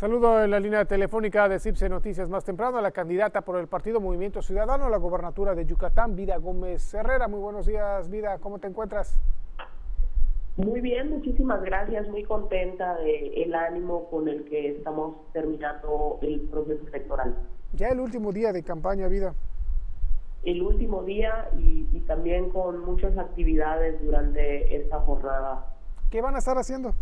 Saludo en la línea telefónica de CIPSE Noticias más temprano a la candidata por el Partido Movimiento Ciudadano a la gobernatura de Yucatán, Vida Gómez Herrera. Muy buenos días, Vida, ¿cómo te encuentras? Muy bien, muchísimas gracias, muy contenta de el ánimo con el que estamos terminando el proceso electoral. Ya el último día de campaña, Vida. El último día y, y también con muchas actividades durante esta jornada. ¿Qué van a estar haciendo?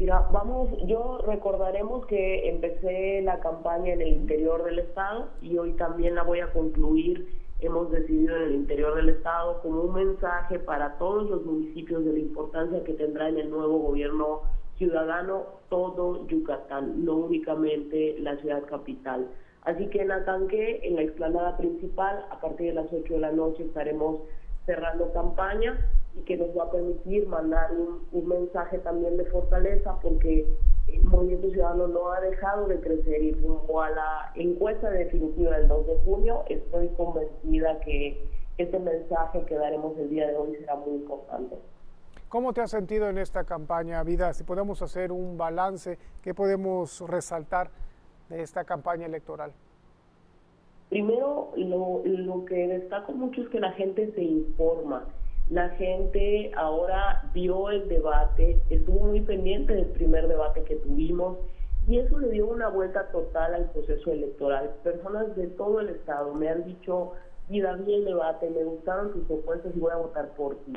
Mira, vamos, yo recordaremos que empecé la campaña en el interior del estado y hoy también la voy a concluir. Hemos decidido en el interior del estado como un mensaje para todos los municipios de la importancia que tendrá en el nuevo gobierno ciudadano todo Yucatán, no únicamente la ciudad capital. Así que en Atanque, en la explanada principal, a partir de las 8 de la noche estaremos cerrando campaña y que nos va a permitir mandar un, mensaje también de fortaleza porque el Movimiento Ciudadano no ha dejado de crecer y rumbo a la encuesta definitiva del 2 de junio estoy convencida que este mensaje que daremos el día de hoy será muy importante. ¿Cómo te has sentido en esta campaña, Vida? Si podemos hacer un balance, ¿qué podemos resaltar de esta campaña electoral? Primero, lo, lo que destaco mucho es que la gente se informa la gente ahora vio el debate, estuvo muy pendiente del primer debate que tuvimos y eso le dio una vuelta total al proceso electoral. Personas de todo el estado me han dicho, mira, vi el debate, me gustaron tus propuestas y voy a votar por ti.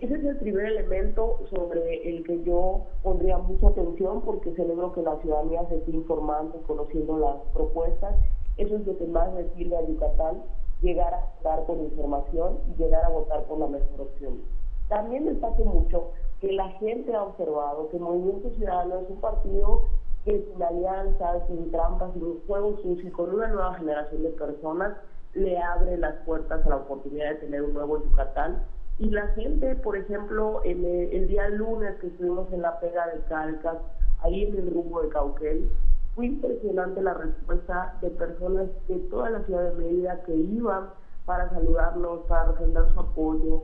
Ese es el primer elemento sobre el que yo pondría mucha atención porque celebro que la ciudadanía se esté informando, conociendo las propuestas. Eso es lo que más me sirve a Yucatán llegar a votar con información y llegar a votar por la mejor opción. También destaco mucho que la gente ha observado que Movimiento Ciudadano es un partido que sin alianzas, sin trampas, sin juego sucio y con una nueva generación de personas le abre las puertas a la oportunidad de tener un nuevo Yucatán. Y la gente, por ejemplo, el, el día lunes que estuvimos en la pega de Calcas, ahí en el rumbo de Cauquel, fue impresionante la respuesta de personas de toda la ciudad de Mérida que iban para saludarlos, para presentar su apoyo.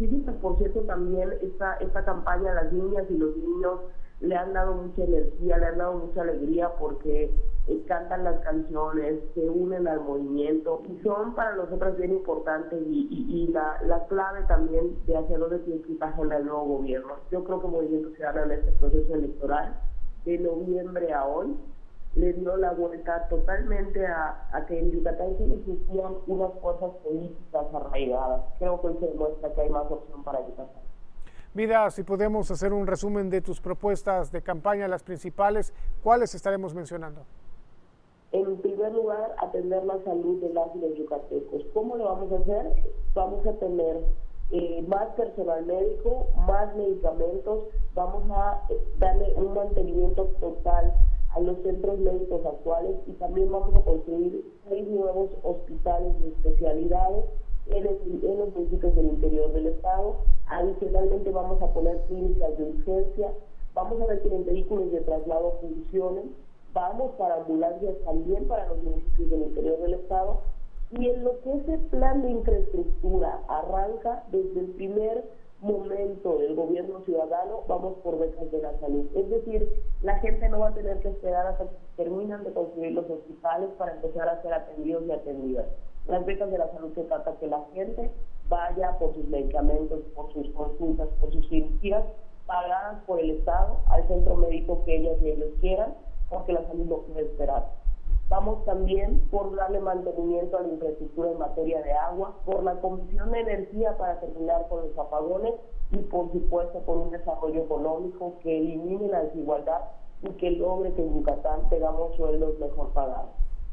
Y por cierto, también esta, esta campaña las niñas y los niños le han dado mucha energía, le han dado mucha alegría porque eh, cantan las canciones, se unen al movimiento y son para nosotras bien importantes y, y, la, la, clave también de hacia dónde tiene que en el nuevo gobierno. Yo creo que Movimiento Ciudadano en este proceso electoral de noviembre a hoy le dio la vuelta totalmente a, que en Yucatán sí existían unas fuerzas políticas arraigadas. Creo que hoy se demuestra que hay más opción para Yucatán. Vida, si podemos hacer un resumen de tus propuestas de campaña, las principales, ¿cuáles estaremos mencionando? En primer lugar, atender la salud de las y los yucatecos. ¿Cómo lo vamos a hacer? Vamos a tener eh, más personal médico, más medicamentos, vamos a darle un mantenimiento total a los centros médicos actuales y también vamos a construir seis nuevos hospitales de especialidades en, en los municipios del interior del estado. Adicionalmente vamos a poner clínicas de urgencia, vamos a ver que los vehículos de traslado funcionen, vamos para ambulancias también para los municipios del interior del estado y en lo que ese plan de infraestructura arranca desde el primer momento del gobierno ciudadano, vamos por becas de la salud. Es decir, la gente no va a tener que esperar hasta que terminan de construir los hospitales para empezar a ser atendidos y atendidas. Las becas de la salud se trata que la gente vaya por sus medicamentos, por sus consultas, por sus cirugías pagadas por el Estado al centro médico que ellas y ellos quieran, porque la salud no puede esperar. Vamos también por darle mantenimiento a la infraestructura en materia de agua, por la Comisión de Energía para terminar con los apagones y por supuesto por un desarrollo económico que elimine la desigualdad y que logre que en Yucatán tengamos sueldos mejor pagados.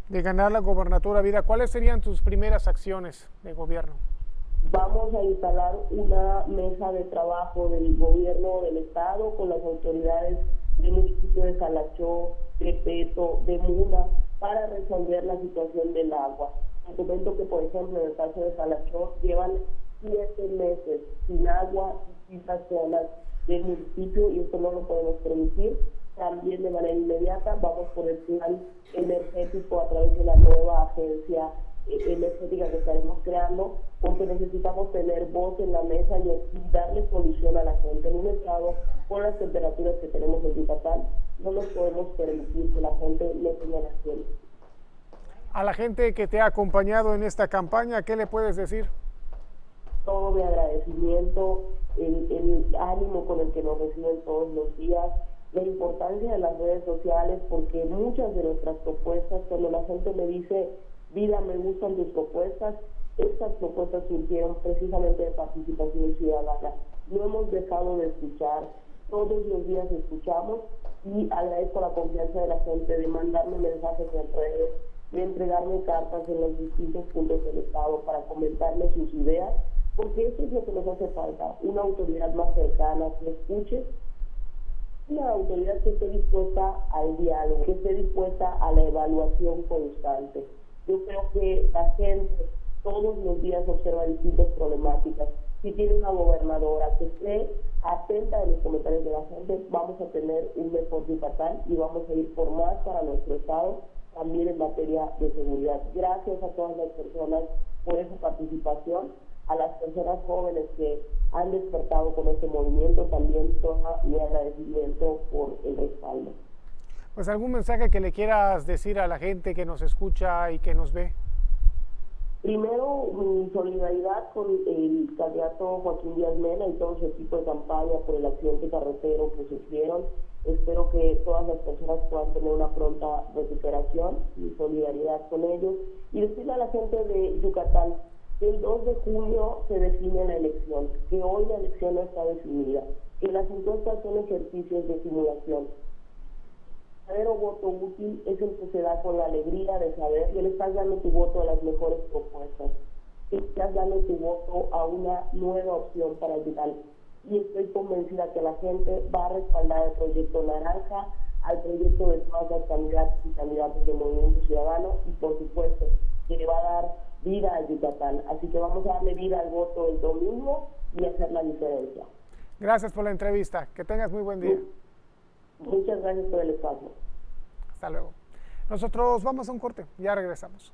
De ganar la gobernatura, Vida, ¿cuáles serían tus primeras acciones de gobierno? Vamos a instalar una mesa de trabajo del gobierno del Estado con las autoridades del municipio de Calachó, de Peto, de Muna, para resolver la situación del agua. Te comento que, por ejemplo, en el caso de Salachó, llevan siete meses sin agua en distintas zonas del municipio y esto no lo podemos permitir. También de manera inmediata vamos por el plan energético a través de la nueva agencia energética que estaremos creando, porque necesitamos tener voz en la mesa y, darle solución a la gente. En un estado con las temperaturas que tenemos en Yucatán, no nos podemos permitir que la gente no tenga acción. A la gente que te ha acompañado en esta campaña, ¿qué le puedes decir? Todo mi agradecimiento, el, el ánimo con el que nos reciben todos los días, la importancia de las redes sociales, porque muchas de nuestras propuestas, cuando la gente me dice, vida, me gustan tus propuestas, estas propuestas surgieron precisamente de participación ciudadana. No hemos dejado de escuchar, todos los días escuchamos y agradezco la confianza de la gente de mandarme mensajes en redes, de entregarme cartas en los distintos puntos del Estado para comentarme sus ideas, porque eso es lo que nos hace falta, una autoridad más cercana que escuche una autoridad que esté dispuesta al diálogo, que esté dispuesta a la evaluación constante. Yo creo que la gente todos los días observa distintas problemáticas. Si tiene una gobernadora que esté atenta a los comentarios de la gente, vamos a tener un mejor Yucatán y vamos a ir por más para nuestro Estado, también en materia de seguridad. Gracias a todas las personas por esa participación a las personas jóvenes que han despertado con este movimiento, también todo mi agradecimiento por el respaldo. Pues algún mensaje que le quieras decir a la gente que nos escucha y que nos ve. Primero, mi solidaridad con el candidato Joaquín Díaz Mena y todo su equipo de campaña por el accidente carretero que sufrieron. Espero que todas las personas puedan tener una pronta recuperación, mi solidaridad con ellos. Y decirle a la gente de Yucatán, el 2 de julio se define la elección, que hoy la elección no está definida, que las encuestas son ejercicios de simulación. El verdadero voto útil es el que se da con la alegría de saber que le estás dando tu voto a las mejores propuestas, que estás dando tu voto a una nueva opción para el vital. Y estoy convencida que la gente va a respaldar el proyecto Naranja, al proyecto de todas las candidatas y candidatos del Movimiento Ciudadano y por supuesto que le va a dar vida al Yucatán. Así que vamos a darle vida al voto el domingo y hacer la diferencia. Gracias por la entrevista. Que tengas muy buen día. Muchas gracias por el espacio. Hasta luego. Nosotros vamos a un corte. Ya regresamos.